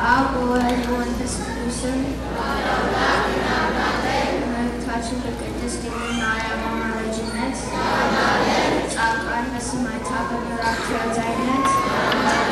ako ay wantas puso. Malawak the goodness Nagkatsa pagkatas tingin na ay ang mga regiments. Namalin. Takpan na sa may tapang na rakya dinet. Namalin.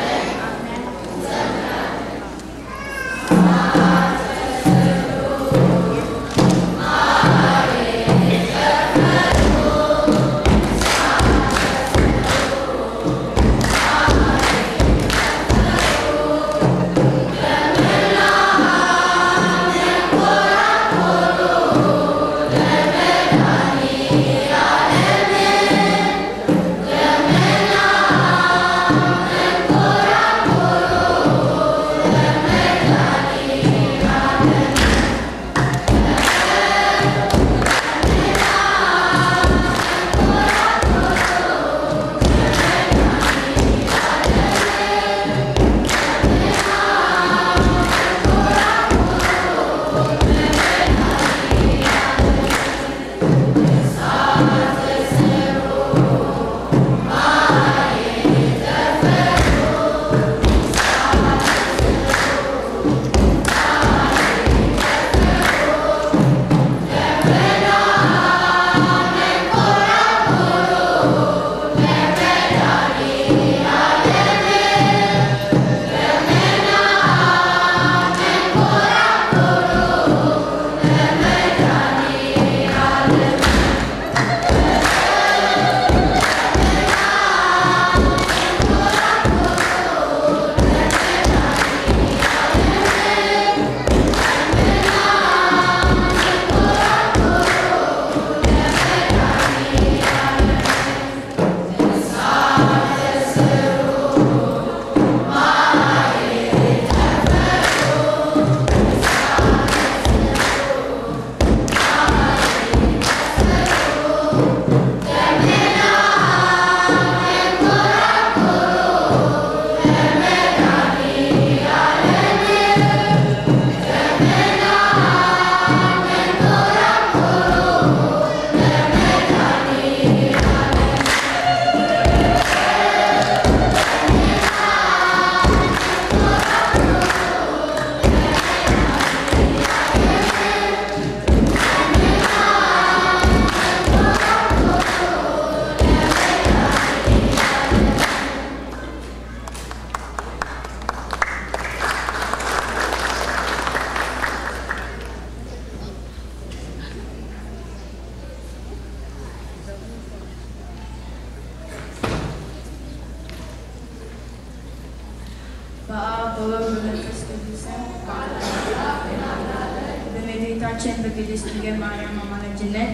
በቅድስት ድንግል ማርያም አማላጅነት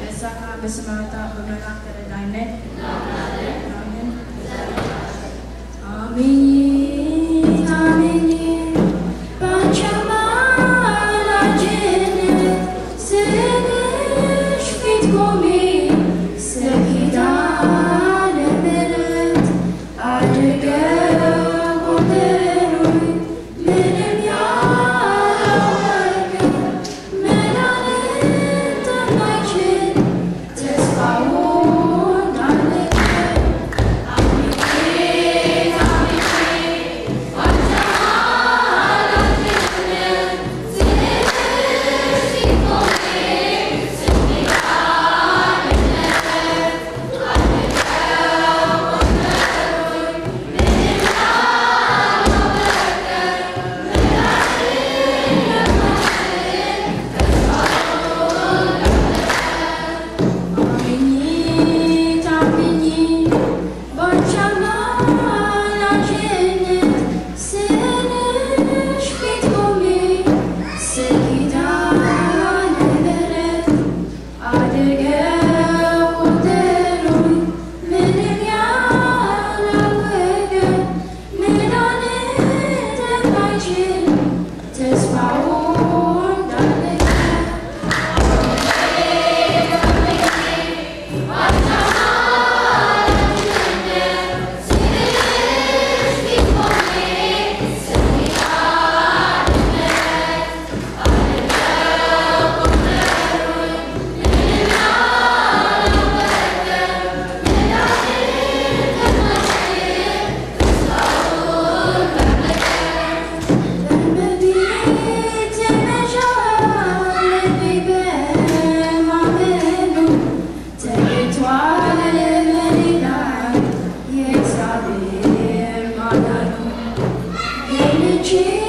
በጸጋ በሰማዕታት በመላእክት ተራዳኢነት አሜን። አሜን Gigi.